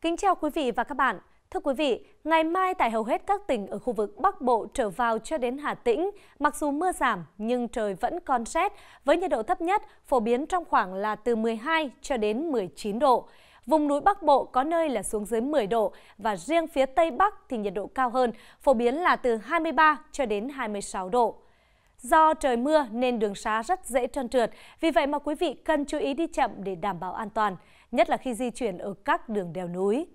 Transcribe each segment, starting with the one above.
Kính chào quý vị và các bạn. Thưa quý vị, ngày mai tại hầu hết các tỉnh ở khu vực Bắc Bộ trở vào cho đến Hà Tĩnh, mặc dù mưa giảm nhưng trời vẫn còn rét với nhiệt độ thấp nhất phổ biến trong khoảng là từ 12 cho đến 19 độ. Vùng núi Bắc Bộ có nơi là xuống dưới 10 độ và riêng phía Tây Bắc thì nhiệt độ cao hơn, phổ biến là từ 23 cho đến 26 độ. Do trời mưa nên đường xá rất dễ trơn trượt, vì vậy mà quý vị cần chú ý đi chậm để đảm bảo an toàn, nhất là khi di chuyển ở các đường đèo núi.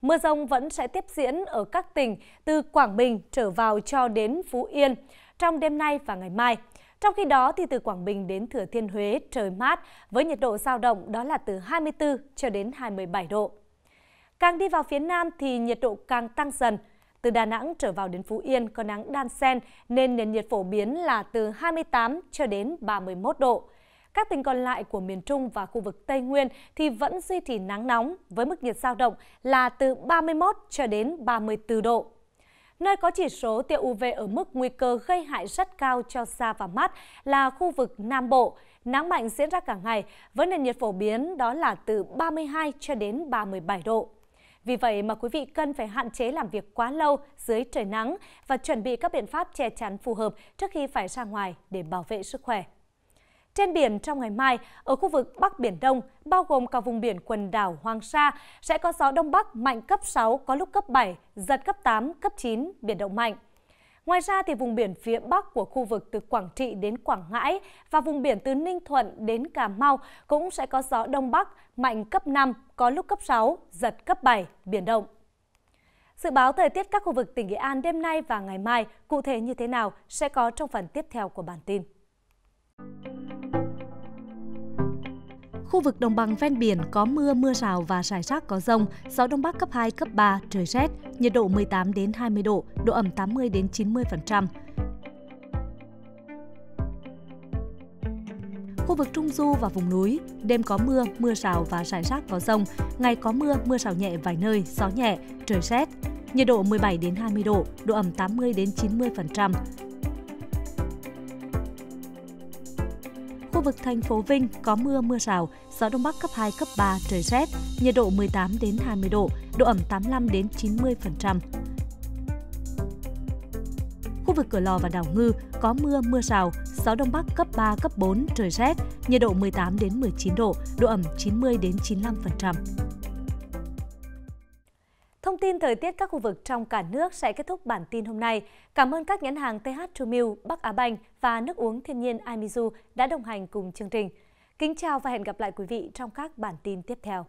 Mưa rông vẫn sẽ tiếp diễn ở các tỉnh từ Quảng Bình trở vào cho đến Phú Yên trong đêm nay và ngày mai. Trong khi đó thì từ Quảng Bình đến Thừa Thiên Huế trời mát với nhiệt độ dao động đó là từ 24 cho đến 27 độ. Càng đi vào phía Nam thì nhiệt độ càng tăng dần. Từ Đà Nẵng trở vào đến Phú Yên có nắng đan xen nên nền nhiệt phổ biến là từ 28 cho đến 31 độ. Các tỉnh còn lại của miền Trung và khu vực Tây Nguyên thì vẫn duy trì nắng nóng với mức nhiệt dao động là từ 31 cho đến 34 độ. Nơi có chỉ số tia UV ở mức nguy cơ gây hại rất cao cho da và mắt là khu vực Nam Bộ. Nắng mạnh diễn ra cả ngày với nền nhiệt phổ biến đó là từ 32 cho đến 37 độ. Vì vậy mà quý vị cần phải hạn chế làm việc quá lâu dưới trời nắng và chuẩn bị các biện pháp che chắn phù hợp trước khi phải ra ngoài để bảo vệ sức khỏe. Trên biển trong ngày mai, ở khu vực Bắc Biển Đông, bao gồm cả vùng biển quần đảo Hoàng Sa, sẽ có gió Đông Bắc mạnh cấp 6, có lúc cấp 7, giật cấp 8, cấp 9, biển động mạnh. Ngoài ra, thì vùng biển phía Bắc của khu vực từ Quảng Trị đến Quảng Ngãi và vùng biển từ Ninh Thuận đến Cà Mau cũng sẽ có gió Đông Bắc mạnh cấp 5, có lúc cấp 6, giật cấp 7, biển động. Dự báo thời tiết các khu vực tỉnh Nghệ An đêm nay và ngày mai cụ thể như thế nào sẽ có trong phần tiếp theo của bản tin. Khu vực đồng bằng ven biển có mưa, mưa rào và rải rác có rông, gió đông bắc cấp 2, cấp 3, trời rét, nhiệt độ 18 đến 20 độ, độ ẩm 80 đến 90%. Khu vực Trung Du và vùng núi, đêm có mưa, mưa rào và rải rác có rông, ngày có mưa, mưa rào nhẹ vài nơi, gió nhẹ, trời rét, nhiệt độ 17 đến 20 độ, độ ẩm 80 đến 90%. Khu vực thành phố Vinh có mưa mưa rào, gió đông bắc cấp 2 cấp 3 trời rét, nhiệt độ 18 đến 20 độ, độ ẩm 85 đến 90%. Khu vực Cửa Lò và Đảo Ngư có mưa mưa rào, gió đông bắc cấp 3 cấp 4 trời rét, nhiệt độ 18 đến 19 độ, độ ẩm 90 đến 95%. Thông tin thời tiết các khu vực trong cả nước sẽ kết thúc bản tin hôm nay. Cảm ơn các nhãn hàng TH True Bắc Á Banh và nước uống thiên nhiên Imizu đã đồng hành cùng chương trình. Kính chào và hẹn gặp lại quý vị trong các bản tin tiếp theo.